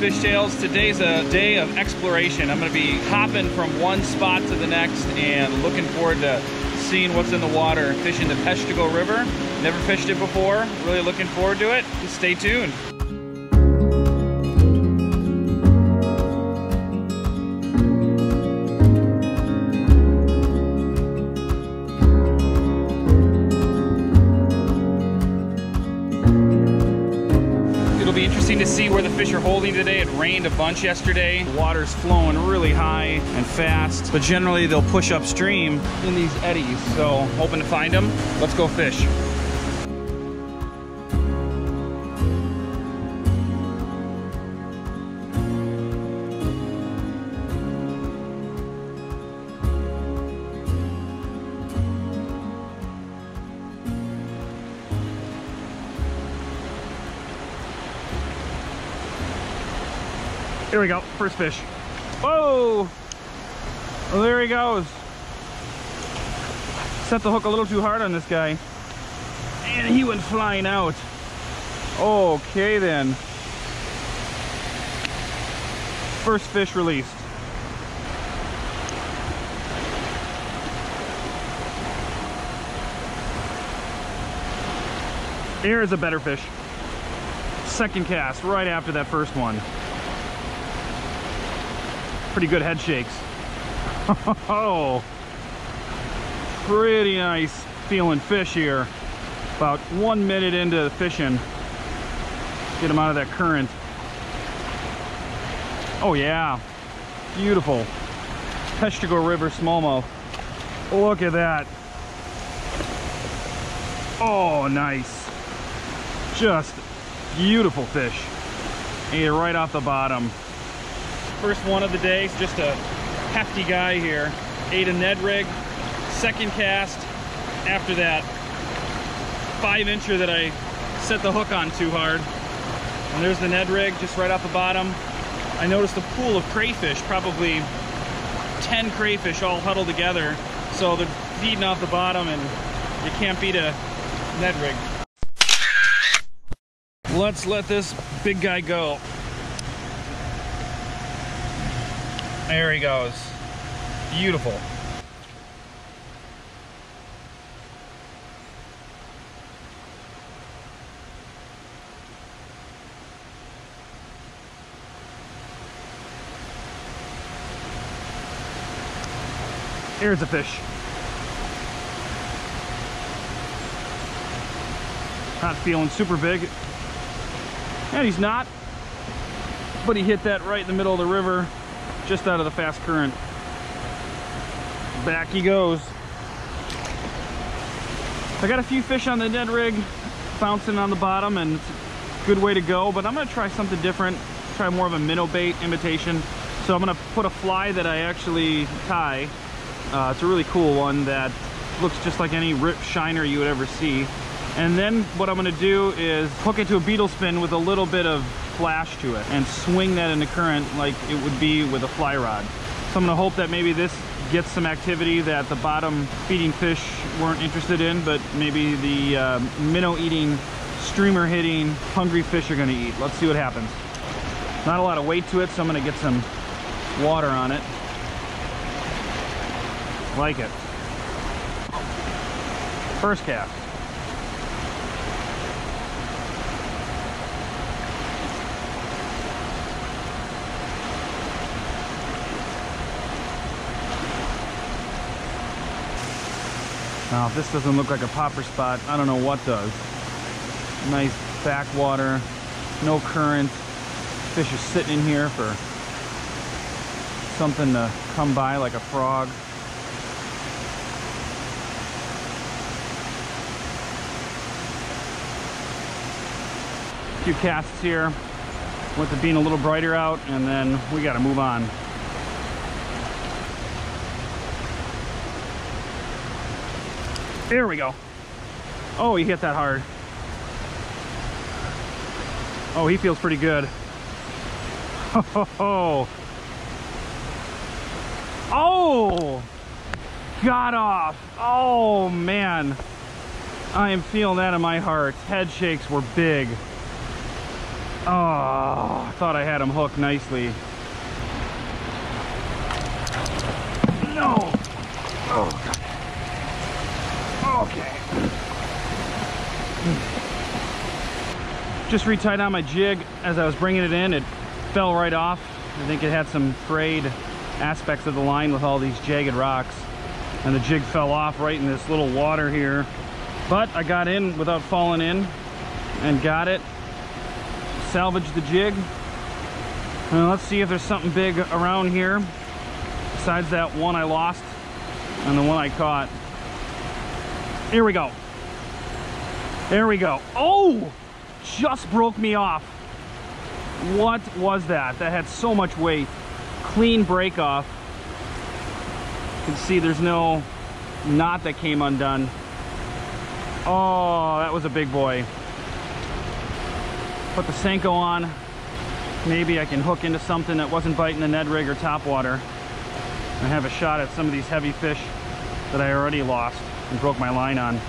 Fish Tails. Today's a day of exploration. I'm gonna be hopping from one spot to the next and looking forward to seeing what's in the water. Fishing the Peshtigo River. Never fished it before. Really looking forward to it. Stay tuned. Where the fish are holding today. It rained a bunch yesterday. The water's flowing really high and fast, but generally they'll push upstream in these eddies. So hoping to find them. Let's go fish. Here we go, first fish. Whoa! There he goes. Set the hook a little too hard on this guy. And he went flying out. Okay then. First fish released. Here's a better fish. Second cast right after that first one pretty good head shakes. Oh, pretty nice feeling fish here. About one minute into the fishing. Get them out of that current. Oh yeah, beautiful. Peshtigo River smallmouth. Look at that. Oh, nice. Just beautiful fish. Ate it right off the bottom. First one of the day, just a hefty guy here. Ate a Ned rig, second cast after that five incher that I set the hook on too hard. And there's the Ned rig just right off the bottom. I noticed a pool of crayfish, probably 10 crayfish all huddled together. So they're feeding off the bottom and you can't beat a Ned rig. Let's let this big guy go. There he goes. Beautiful. Here's a fish. Not feeling super big. And he's not. But he hit that right in the middle of the river just out of the fast current. Back he goes. I got a few fish on the Ned rig bouncing on the bottom and it's a good way to go, but I'm gonna try something different. Try more of a minnow bait imitation. So I'm gonna put a fly that I actually tie. Uh, it's a really cool one that looks just like any rip shiner you would ever see. And then what I'm gonna do is hook it to a beetle spin with a little bit of flash to it and swing that in the current like it would be with a fly rod. So I'm gonna hope that maybe this gets some activity that the bottom feeding fish weren't interested in, but maybe the uh, minnow eating, streamer hitting, hungry fish are gonna eat. Let's see what happens. Not a lot of weight to it, so I'm gonna get some water on it. Like it. First cast. Now, if this doesn't look like a popper spot, I don't know what does. Nice backwater, no current. Fish is sitting in here for something to come by like a frog. A few casts here with it being a little brighter out and then we got to move on. There we go. Oh, he hit that hard. Oh, he feels pretty good. Oh, oh, got off. Oh, man. I am feeling that in my heart. Head shakes were big. Oh, I thought I had him hooked nicely. No. Oh, Just retied on my jig as I was bringing it in. It fell right off. I think it had some frayed aspects of the line with all these jagged rocks. And the jig fell off right in this little water here. But I got in without falling in and got it. Salvaged the jig. And let's see if there's something big around here besides that one I lost and the one I caught. Here we go. There we go. Oh, just broke me off. What was that? That had so much weight. Clean break off. You can see there's no knot that came undone. Oh, that was a big boy. Put the Senko on. Maybe I can hook into something that wasn't biting the Ned rig or top water and have a shot at some of these heavy fish that I already lost and broke my line on.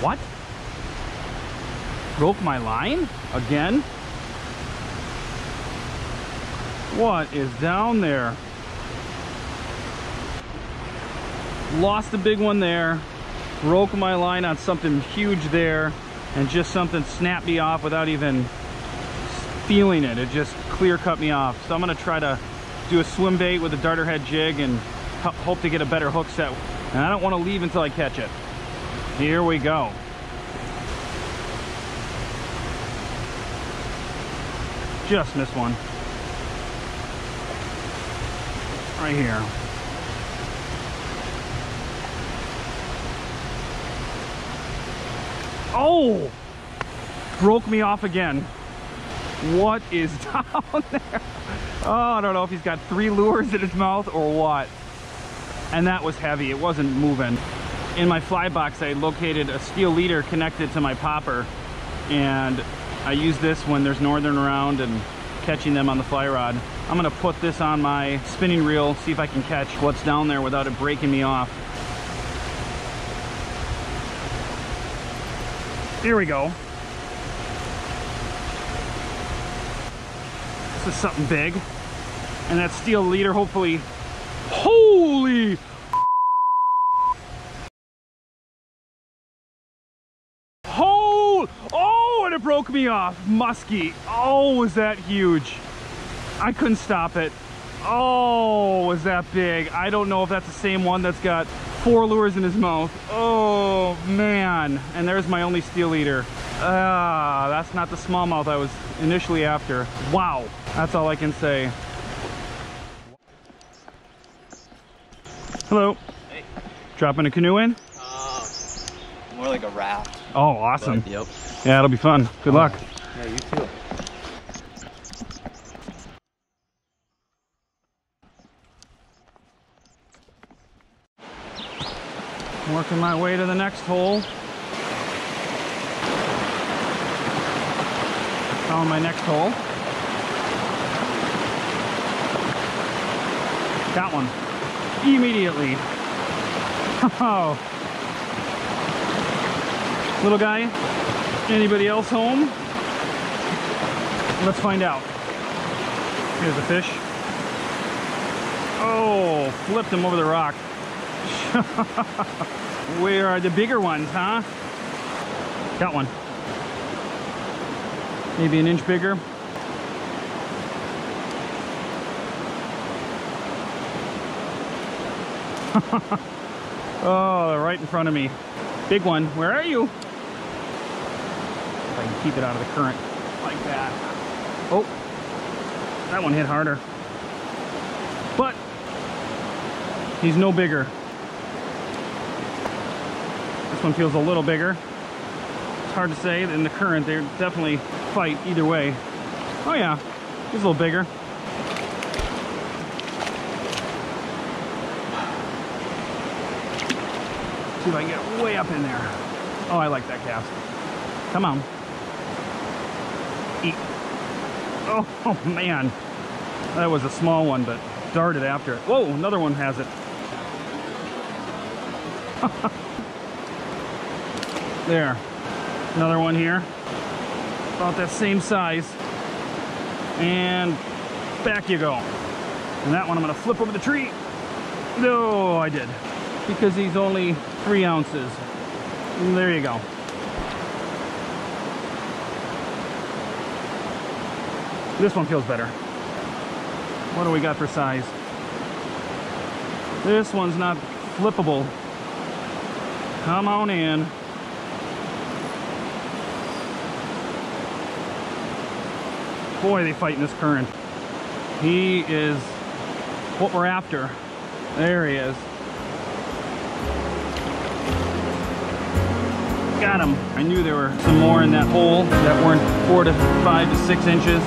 What? Broke my line? Again? What is down there? Lost a big one there. Broke my line on something huge there. And just something snapped me off without even feeling it. It just clear cut me off. So I'm gonna try to do a swim bait with a darter head jig and hope to get a better hook set. And I don't wanna leave until I catch it. Here we go. Just missed one. Right here. Oh! Broke me off again. What is down there? Oh, I don't know if he's got three lures in his mouth or what. And that was heavy. It wasn't moving in my fly box I located a steel leader connected to my popper and I use this when there's northern around and catching them on the fly rod. I'm gonna put this on my spinning reel, see if I can catch what's down there without it breaking me off. Here we go. This is something big. And that steel leader hopefully, holy broke me off. Musky. Oh, was that huge. I couldn't stop it. Oh, was that big. I don't know if that's the same one that's got four lures in his mouth. Oh, man. And there's my only steel leader. Ah, that's not the smallmouth I was initially after. Wow. That's all I can say. Hello. Hey. Dropping a canoe in? Uh, more like a raft. Oh, awesome. But, yep. Yeah, it'll be fun. Good luck. Yeah, you too. Working my way to the next hole. Found my next hole. Got one. Immediately. Oh. Little guy, Anybody else home? Let's find out. Here's a fish. Oh, flipped him over the rock. Where are the bigger ones, huh? Got one. Maybe an inch bigger. oh, right in front of me. Big one. Where are you? I can keep it out of the current like that. Oh, that one hit harder. But he's no bigger. This one feels a little bigger. It's hard to say in the current, they definitely fight either way. Oh yeah, he's a little bigger. See if I can get way up in there. Oh, I like that cast. Come on. Eat. Oh, oh man. That was a small one, but darted after it. Whoa, another one has it. there. Another one here. About that same size. And back you go. And that one I'm gonna flip over the tree. No, I did. Because he's only three ounces. And there you go. This one feels better. What do we got for size? This one's not flippable. Come on in. Boy, they fight in this current. He is what we're after. There he is. Got him. I knew there were some more in that hole that weren't four to five to six inches.